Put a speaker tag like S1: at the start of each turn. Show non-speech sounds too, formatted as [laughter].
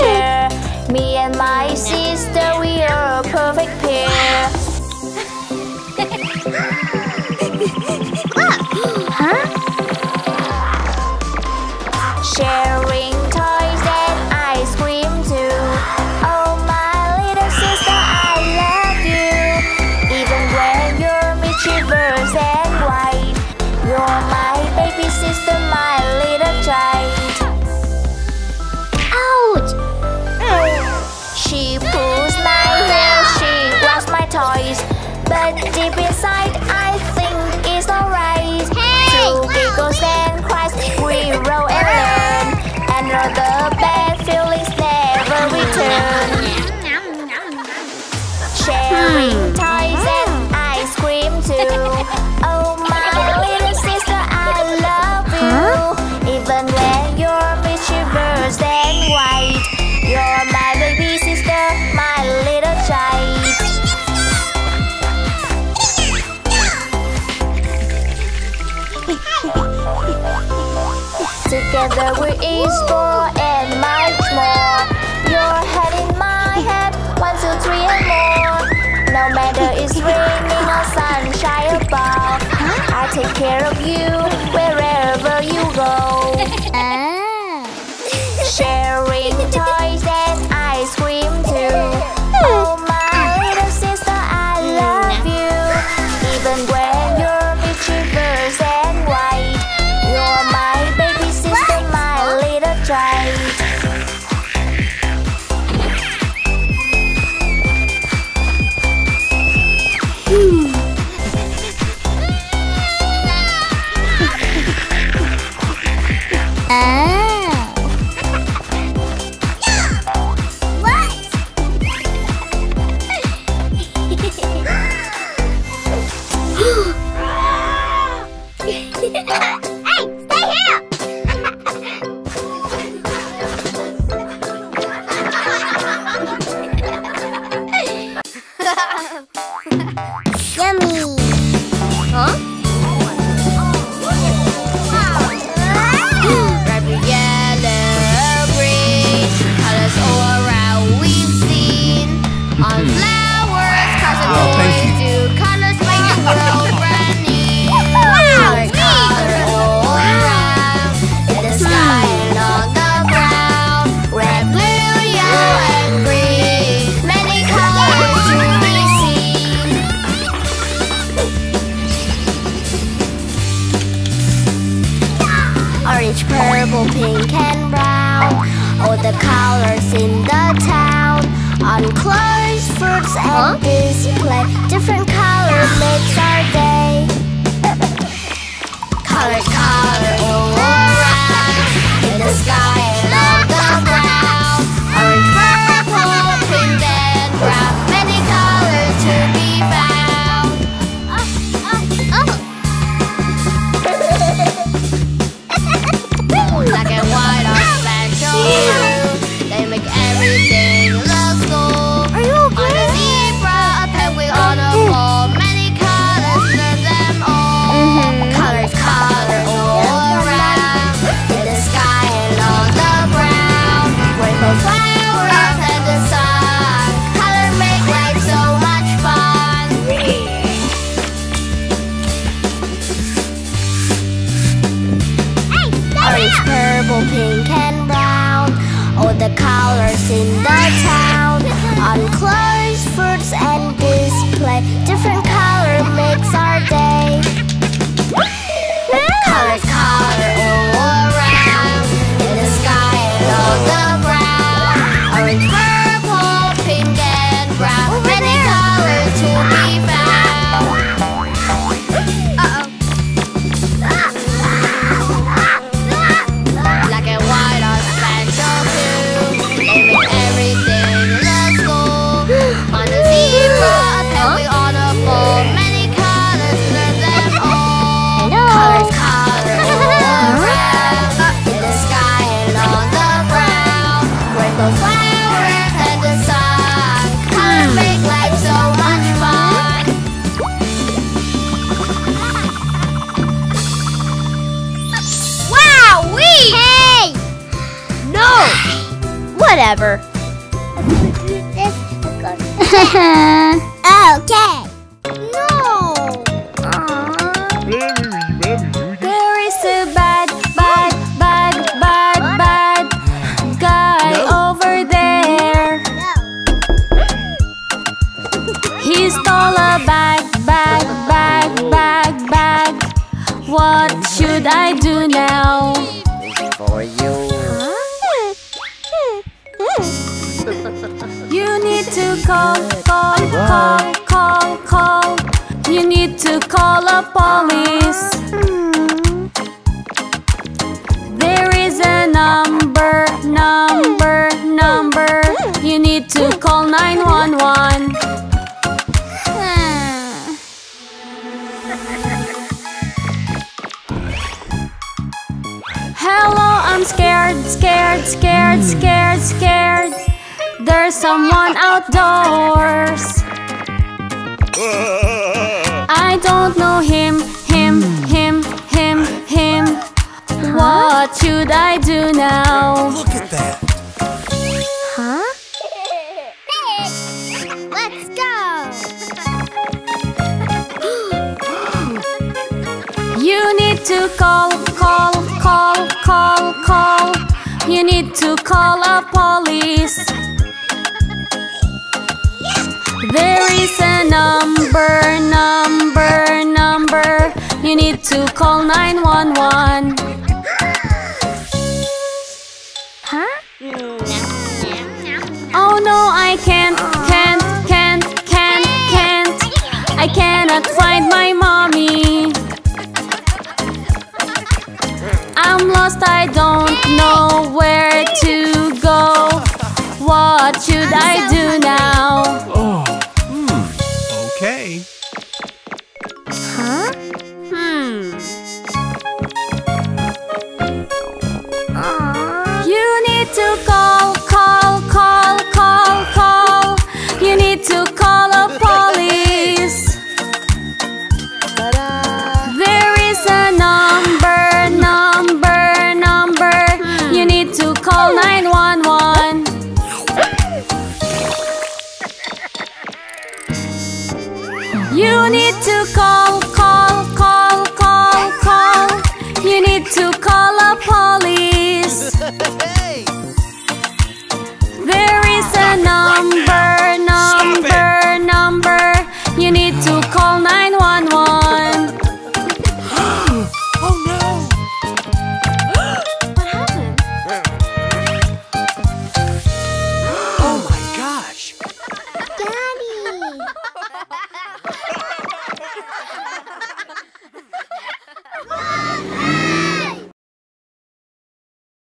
S1: share. Me and my sister, we are a perfect pair. huh? [laughs] Share Sharing toys and ice cream too. Oh my little sister, I love you. Even when you're and white, you're my baby sister, my little child. Together we eat more and much more. あ the colors in the town. On clothes, fruits, huh? and display Different color makes our day. Colors, color, oh. pink and brown. All the colors in the town. On clothes, fruits and display. Different color makes our day. Color, color all around. In the sky and all the
S2: whatever.
S3: okay. No.
S4: Bad, bad, bad, bad, bad guy over there. He stole a bag, bag, bag, bag, bag. What should I do now? To call a police. There is a number, number, number. You need to call 911. [laughs] Hello, I'm scared, scared, scared, scared, scared. There's someone outdoors. I don't know him, him, him, him, him. What should I do now?
S5: Look at that.
S3: Huh? Let's go.
S4: You need to call, call, call, call, call. You need to call a police. There is a number, number, number. You need to call 911.
S3: Huh?
S4: Oh no, I can't, can't, can't, can't, can't. I cannot find my mommy. I'm lost, I don't know where to go. What should I do